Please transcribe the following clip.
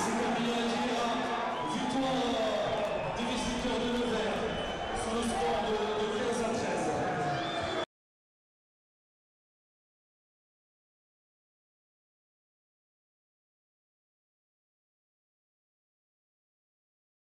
Se caminhou adiante.